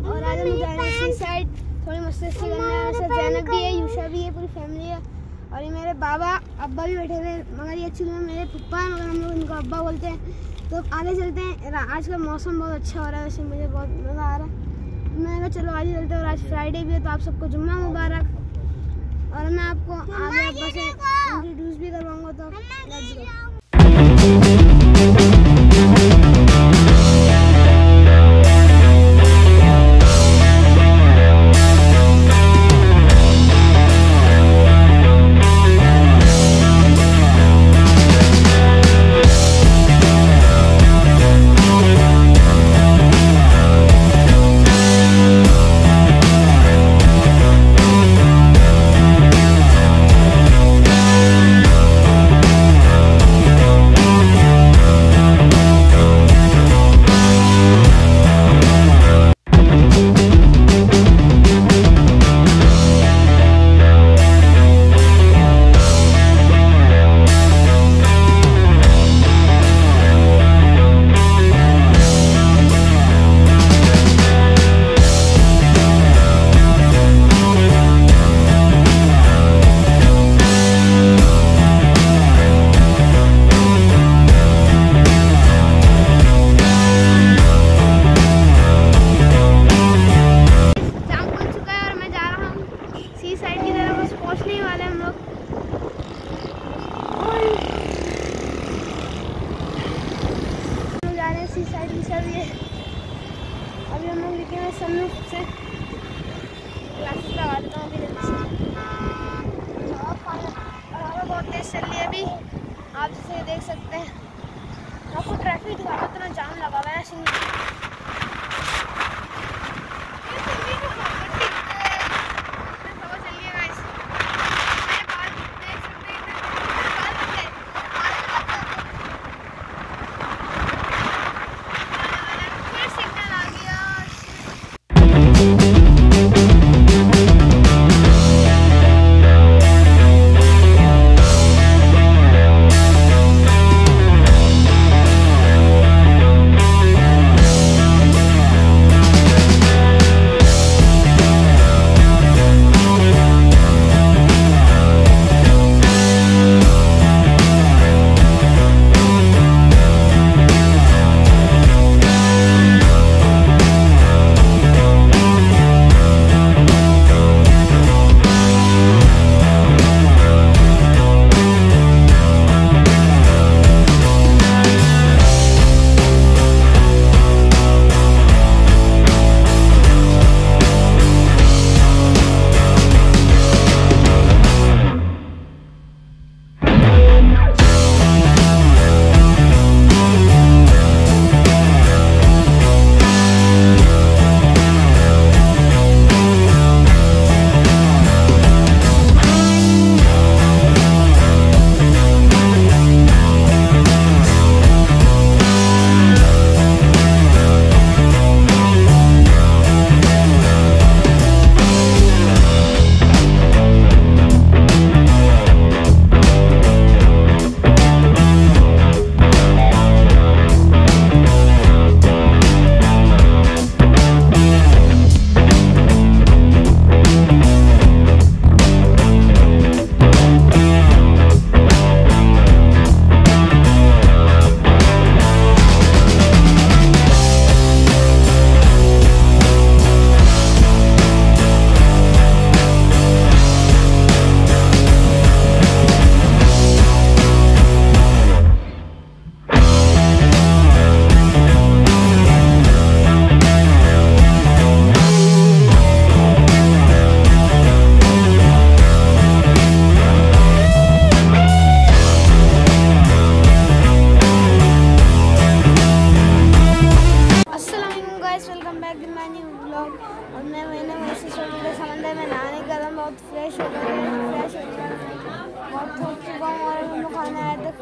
Blog और आज हम जा रहे हैं सी साइड थोड़ी मस्ती करने वैसे जैनब भी है यूशा भी है पूरी फैमिली है। और ये मेरे बाबा अब्बा भी बैठे हुए मगर ये एक्चुअली में मेरे पप्पा हैं मगर हम लोग इनको अब्बा बोलते हैं। तो आगे चलते हैं। आज का मौसम बहुत अच्छा हो रहा है वैसे मुझे बहुत मज़ा आ रहा है। मैंने कहा चलो आज ही चलते हैं और आज फ्राइडे भी है तो आप सबको जुम्मा मुबारक। और मैं आपको आगे अब्बा से इंट्रोड्यूस भी करवाऊँगा तो रहे सी साइड की सब ये अभी हम लोग निकले सन्नूप से। क्लासेस लगा देता हूँ अभी। जल्दी और हवा बहुत तेज चल रही है अभी। आप जैसे देख सकते हैं। आपको ट्रैफ़िक दिखा रहा इतना जाम लगा हुआ है सिंह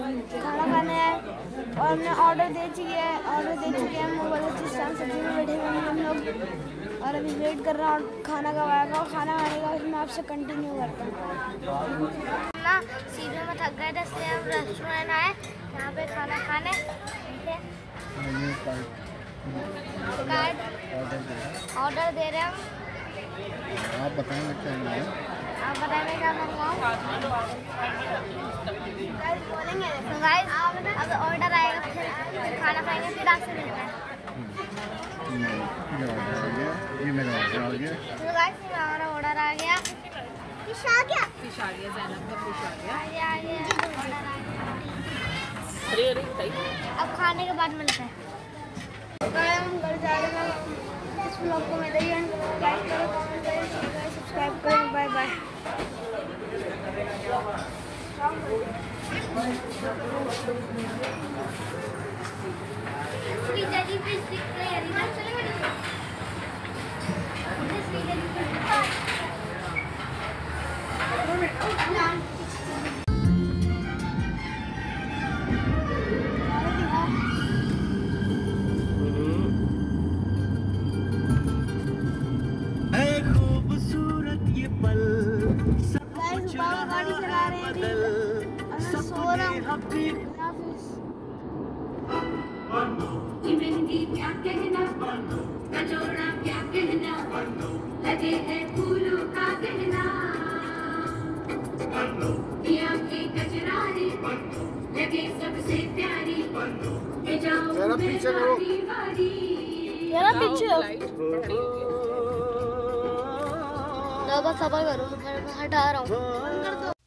खाना खाना आए और हमने ऑर्डर दे चुके हैं ऑर्डर दे चुके हैं। बहुत अच्छी शाम सब्ज़ी में बैठे हुए हैं हम लोग। और अभी वेट कर रहा हूँ खाना कब आएगा और खाना खाने का मैं आपसे कंटिन्यू करता हूँ। ना, सीधे में थक गए थे, इसलिए हम रेस्टोरेंट आए। यहाँ पे खाना खाने ऑर्डर दे रहे हैं आप बताएँगे क्या है? आप बताएँगे क्या बोलेंगे तो गाइस अब ऑर्डर आएगा फिर फिर खाना खाएँगे फिर आपसे मिलते हैं। मेरा तो गाइस हमारा ऑर्डर आ गया। फ़िश आ गया? फ़िश आ गया जैनब का फ़िश आ गया। आ गया ऑर्डर आ गया अरे अरे बताइए अब खाने के बाद मिलते हैं। हम घर जा रहे हैं। इस ब्लॉग को मैं दही लाइक करो कमेंट करो I'm going bye bye. You जरा पीछे करो। जरा पीछे सबर करो। हटा रहा हूँ। बंद कर दो